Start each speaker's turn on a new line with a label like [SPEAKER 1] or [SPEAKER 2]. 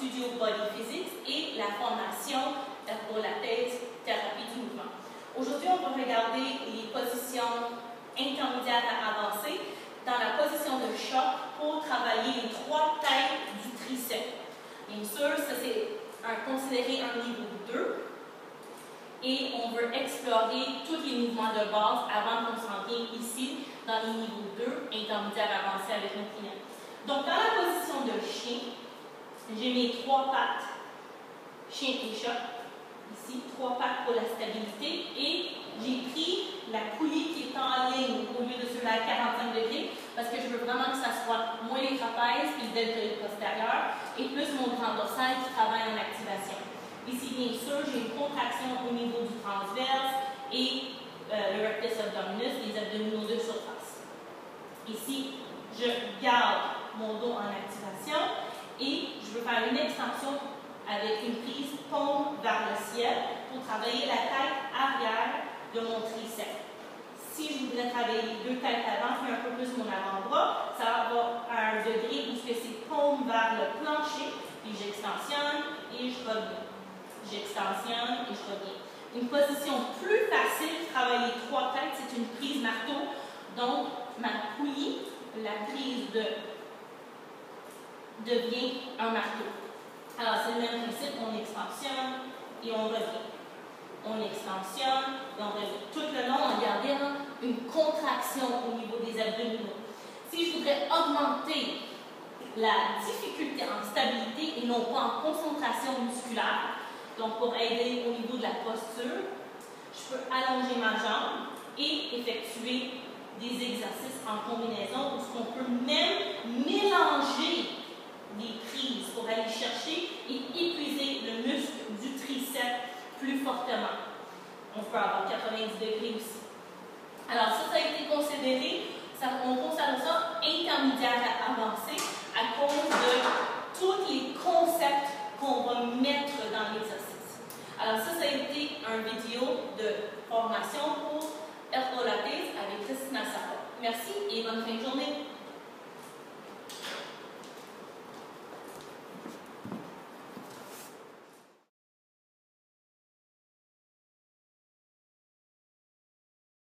[SPEAKER 1] Studio Body Physics et la formation pour la thèse thérapie du mouvement. Aujourd'hui, on va regarder les positions intermédiaires à avancer dans la position de choc pour travailler les trois têtes du triceps. Bien sûr, ça c'est considéré un niveau 2 et on veut explorer tous les mouvements de base avant qu'on s'en vienne ici dans les niveaux 2 intermédiaires avancés avec nos clients. Donc, dans la position de chien, j'ai mes trois pattes, chien et chat, ici, trois pattes pour la stabilité, et j'ai pris la poulie qui est en ligne au lieu de sur la 45 degrés, parce que je veux vraiment que ça soit moins les trapèzes et le deltoïde postérieur, et plus mon grand dorsal qui travaille en activation. Ici, bien sûr, j'ai une contraction au niveau du transverse et euh, le rectus abdominis, les abdominaux de surface. Ici, je garde mon dos en activation une extension avec une prise paume vers le ciel pour travailler la tête arrière de mon triceps. Si je voudrais travailler deux têtes avant puis un peu plus mon avant-bras, ça va à un degré où c'est paume vers le plancher, puis j'extensionne et je reviens j'extensionne et je reviens. Une position plus facile de travailler trois têtes, c'est une prise marteau. Donc, ma poulie, la prise de, devient un marteau. Alors, c'est le même principe, on extensionne et on revient. On extensionne et on revient. Tout le long, en gardant une contraction au niveau des abdominaux. Si je voudrais augmenter la difficulté en stabilité et non pas en concentration musculaire, donc, pour aider au niveau de la posture, je peux allonger ma jambe et effectuer des exercices en combinaison où on peut même mélanger les prises pour aller chercher et épuiser le muscle du triceps plus fortement. On peut avoir 90 degrés aussi. Alors ça, ça a été considéré, ça, on considère ça intermédiaire avancé à cause de tous les concepts qu'on va mettre dans l'exercice. Alors ça, ça a été un vidéo de formation pour Ergolates avec Christina Sapa. Merci et bonne fin de journée.